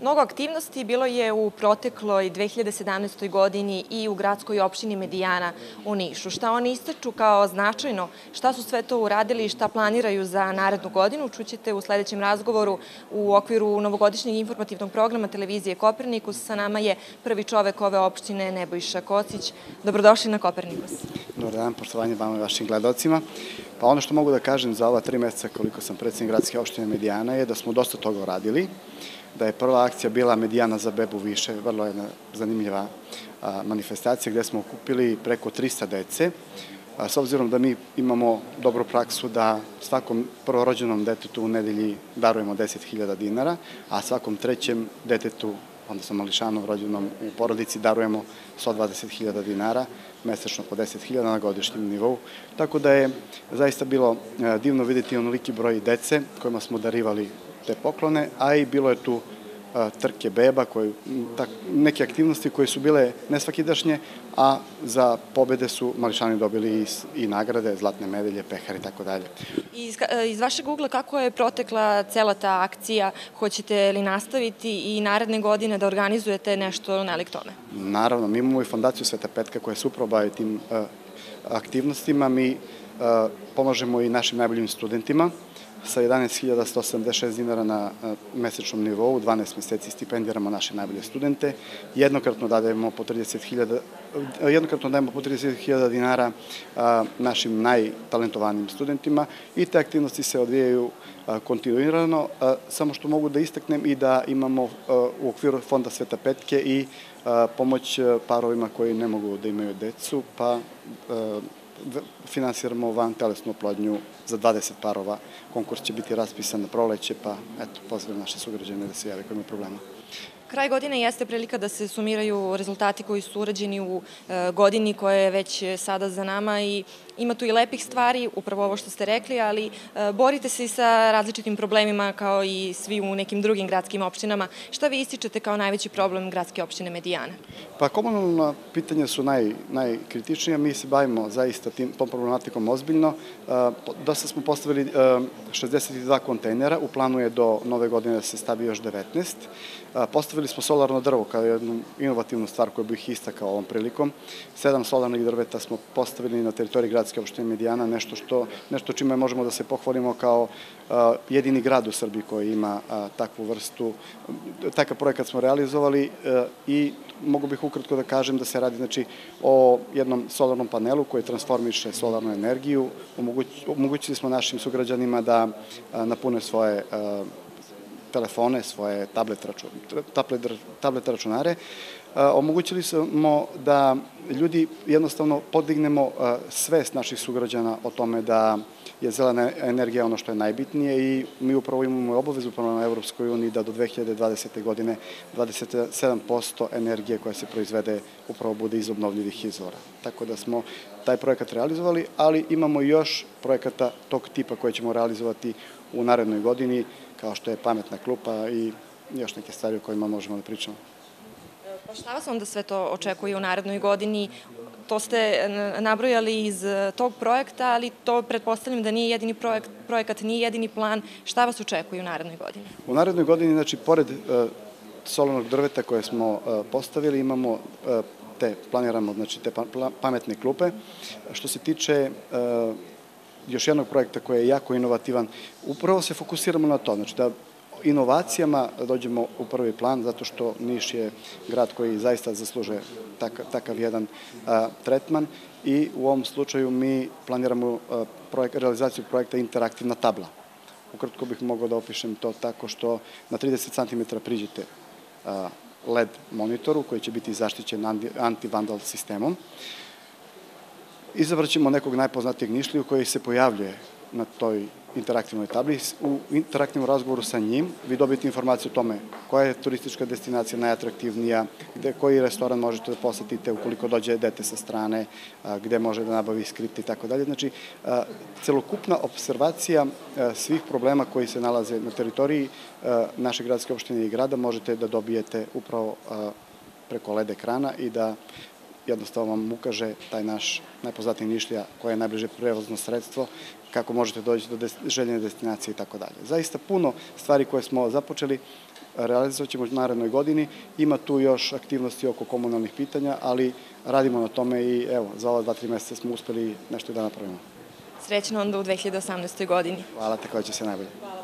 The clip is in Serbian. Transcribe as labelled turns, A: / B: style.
A: Mnogo aktivnosti bilo je u protekloj 2017. godini i u gradskoj opštini Medijana u Nišu. Šta oni istaču kao značajno, šta su sve to uradili i šta planiraju za narednu godinu, čućete u sledećem razgovoru u okviru novogodišnjeg informativnog programa televizije Kopernikus. Sa nama je prvi čovek ove opštine Nebojša Kocić. Dobrodošli na Kopernikus.
B: Dobar dan, poštovanje vama i vašim gledalcima. Pa ono što mogu da kažem za ova tri meseca koliko sam predsednik gradske opštine Medijana je da smo dosta toga uradili da je prva akcija bila Medijana za bebu više, vrlo jedna zanimljiva manifestacija gde smo okupili preko 300 dece. s obzirom da mi imamo dobru praksu da svakom prvorođenom detetu u nedelji darujemo 10.000 dinara, a svakom trećem detetu, odnosno mališanu rođenom u porodici, darujemo 120.000 dinara, mesečno po 10.000 na godišnjem nivou. Tako da je zaista bilo divno videti onoliki broj dece kojima smo darivali te poklone, a i bilo je tu trke beba, koje, tak, neke aktivnosti koje su bile nesvakidašnje, a za pobede su mališani dobili i, i nagrade, zlatne medelje, pehar i tako dalje.
A: Iz, iz vašeg ugla kako je protekla cela ta akcija? Hoćete li nastaviti i naredne godine da organizujete nešto nelik tome?
B: Naravno, mi imamo i fondaciju Sveta Petka koja se upravo bavi tim uh, aktivnostima. Mi pomažemo i našim najboljim studentima sa 11.186 dinara na mesečnom nivou, 12 meseci stipendiramo naše najbolje studente, jednokratno dajemo po 30.000 jednokratno dajemo po 30.000 dinara našim najtalentovanijim studentima i te aktivnosti se odvijaju kontinuirano, samo što mogu da istaknem i da imamo u okviru Fonda Sveta Petke i pomoć parovima koji ne mogu da imaju decu, pa finansiramo van telesnu oplodnju za 20 parova. Konkurs će biti raspisan na proleće, pa eto, pozdravim naše sugrađane da se jave koji imaju problema.
A: Kraj godine jeste prilika da se sumiraju rezultati koji su urađeni u e, godini koja je već sada za nama i ima tu i lepih stvari, upravo ovo što ste rekli, ali e, borite se i sa različitim problemima kao i svi u nekim drugim gradskim opštinama. Šta vi ističete kao najveći problem gradske opštine Medijana?
B: Pa komunalna pitanja su naj, najkritičnija. Mi se bavimo zaista tim, tom problematikom ozbiljno. E, dosta smo postavili 62 kontejnera, u planu je do nove godine da se stavi još 19. Postavili smo solarno drvo kao jednu inovativnu stvar koju bih istakao ovom prilikom. Sedam solarnih drveta smo postavili na teritoriji gradske opštine Medijana, nešto, što, nešto čime možemo da se pohvalimo kao jedini grad u Srbiji koji ima takvu vrstu, takav projekat smo realizovali i mogu bih ukratko da kažem da se radi znači, o jednom solarnom panelu koji transformiše solarnu energiju. omogućili smo našim sugrađanima da napune svoje telefone, svoje tablet, račun, tablet, tablet računare, omogućili smo da ljudi jednostavno podignemo svest naših sugrađana o tome da je zelena energija ono što je najbitnije i mi upravo imamo obavezu prema Evropskoj uniji da do 2020. godine 27% energije koja se proizvede upravo bude iz obnovljivih izvora. Tako da smo taj projekat realizovali, ali imamo još projekata tog tipa koje ćemo realizovati u narednoj godini kao što je pametna klupa i još neke stvari o kojima možemo da pričamo.
A: Pa šta vas onda sve to očekuje u narednoj godini? To ste nabrojali iz e, tog projekta, ali to pretpostavljam da nije jedini projekt, projekat, nije jedini plan. Šta vas očekuje u narednoj godini?
B: U narednoj godini, znači, pored solarnog drveta koje smo uh, postavili, imamo uh, te, planiramo, znači, te pa, pametne klupe. Što se tiče još jednog projekta koji je jako inovativan, upravo se fokusiramo na to, znači da inovacijama dođemo u prvi plan, zato što Niš je grad koji zaista zasluže takav, jedan tretman i u ovom slučaju mi planiramo projek, realizaciju projekta Interaktivna tabla. Ukratko bih mogao da opišem to tako što na 30 cm priđete LED monitoru koji će biti zaštićen anti-vandal sistemom Izabrat ćemo nekog najpoznatijeg Nišliju koji se pojavljuje na toj interaktivnoj tabli. U interaktivnom razgovoru sa njim vi dobijete informaciju o tome koja je turistička destinacija najatraktivnija, gde, koji restoran možete da posetite ukoliko dođe dete sa strane, gde može da nabavi skript i tako dalje. Znači, celokupna observacija svih problema koji se nalaze na teritoriji naše gradske opštine i grada možete da dobijete upravo preko LED ekrana i da jednostavno vam ukaže taj naš najpoznatiji Nišlija koje je najbliže prevozno sredstvo, kako možete doći do des, željene destinacije i tako dalje. Zaista puno stvari koje smo započeli realizovat ćemo u narednoj godini. Ima tu još aktivnosti oko komunalnih pitanja, ali radimo na tome i evo, za ova dva, tri meseca smo uspeli nešto da napravimo.
A: Srećno onda u 2018. godini.
B: Hvala, tako će se najbolje.
A: Hvala.